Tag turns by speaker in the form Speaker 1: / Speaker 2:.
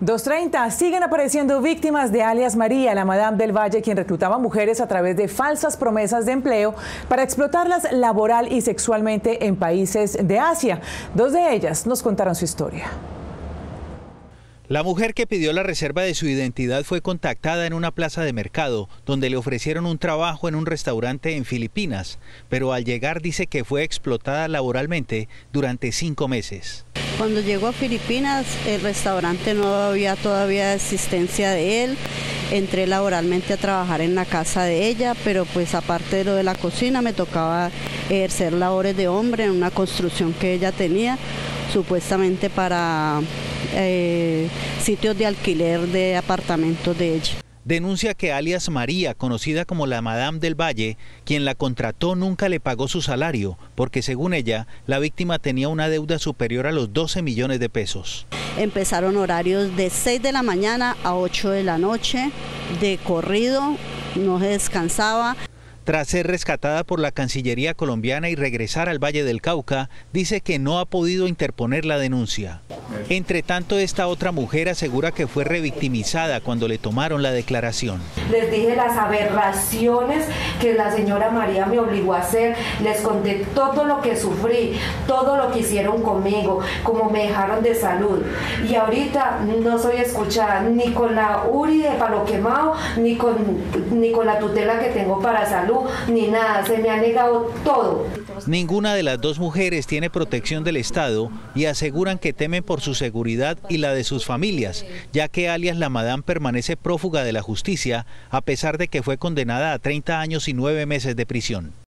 Speaker 1: 2.30. Siguen apareciendo víctimas de alias María, la Madame del Valle, quien reclutaba mujeres a través de falsas promesas de empleo para explotarlas laboral y sexualmente en países de Asia. Dos de ellas nos contaron su historia.
Speaker 2: La mujer que pidió la reserva de su identidad fue contactada en una plaza de mercado, donde le ofrecieron un trabajo en un restaurante en Filipinas, pero al llegar dice que fue explotada laboralmente durante cinco meses.
Speaker 3: Cuando llegó a Filipinas, el restaurante no había todavía existencia de él. Entré laboralmente a trabajar en la casa de ella, pero pues aparte de lo de la cocina me tocaba ejercer labores de hombre en una construcción que ella tenía, supuestamente para eh, sitios de alquiler de apartamentos de ella
Speaker 2: denuncia que alias María, conocida como la Madame del Valle, quien la contrató nunca le pagó su salario, porque según ella, la víctima tenía una deuda superior a los 12 millones de pesos.
Speaker 3: Empezaron horarios de 6 de la mañana a 8 de la noche, de corrido, no se descansaba.
Speaker 2: Tras ser rescatada por la Cancillería colombiana y regresar al Valle del Cauca, dice que no ha podido interponer la denuncia. Entre tanto, esta otra mujer asegura que fue revictimizada cuando le tomaron la declaración.
Speaker 4: Les dije las aberraciones que la señora María me obligó a hacer, les conté todo lo que sufrí, todo lo que hicieron conmigo, cómo me dejaron de salud. Y ahorita no soy escuchada ni con la URI de palo quemado, ni con, ni con la tutela que tengo para salud, ni nada, se me ha negado todo.
Speaker 2: Ninguna de las dos mujeres tiene protección del Estado y aseguran que temen por su seguridad y la de sus familias, ya que alias la Madame permanece prófuga de la justicia a pesar de que fue condenada a 30 años y 9 meses de prisión.